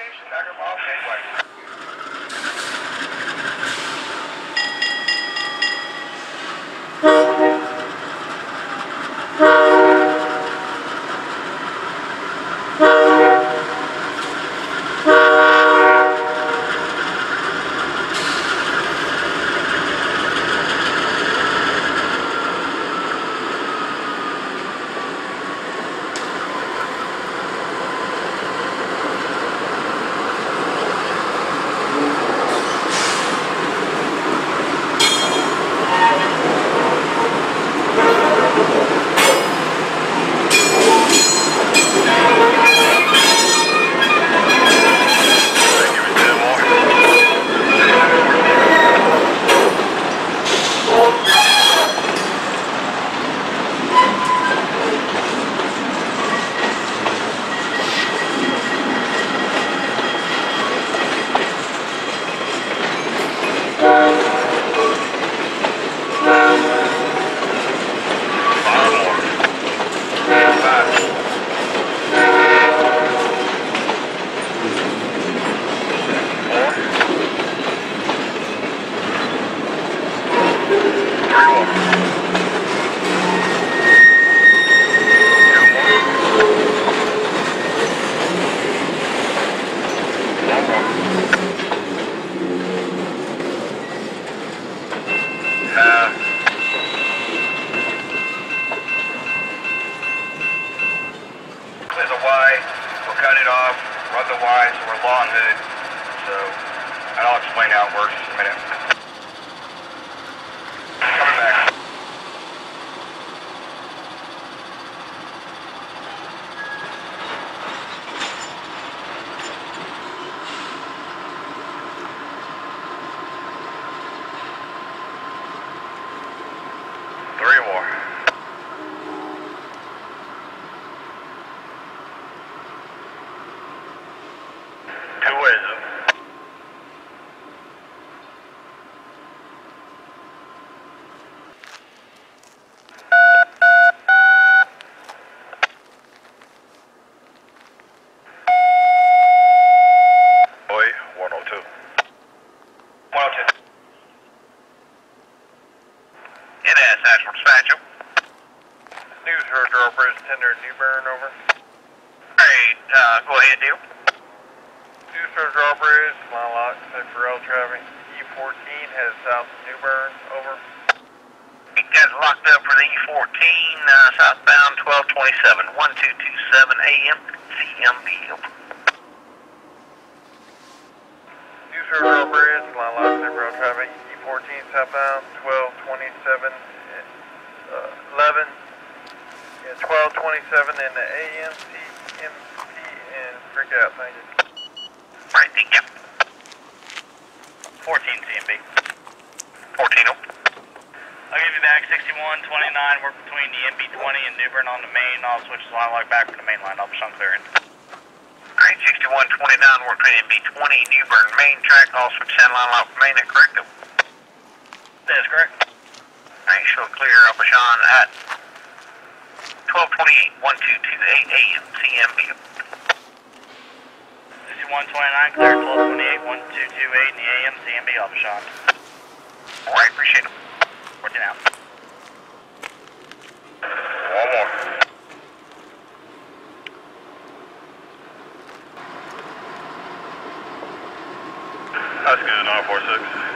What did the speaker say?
station, Mall, Gateway. So we're long hood. So, and I'll explain how it works in a minute. New Bern over. Alright, uh, go ahead, deal. Neuse River Drawbridge, line lock, set for rail traffic. E14 heads south to New Bern, over. You guys locked up for the E14, uh, southbound 1227, 1227 AM, CMB. Neuse River Drawbridge, line lock, set for rail traffic. E14 southbound 1227, uh, 11. Yeah, 1227 in the AM, CMP, and freak out, thank you. Right, thank you. 14 CMB. 14 I'll give you back 6129. We're between the MB20 and New Bern on the main. I'll switch the line lock back from the main line. I'll push on clearing. Alright, 6129, we're between B20, New Bern, main track, also send line lock main, that correct? That is correct. Alright, show clear, I'll push on at 1228, 1228 This is 129 clear, 1228, 1228 in the AM, Alright, appreciate it. Working out. One more. That's good, 946.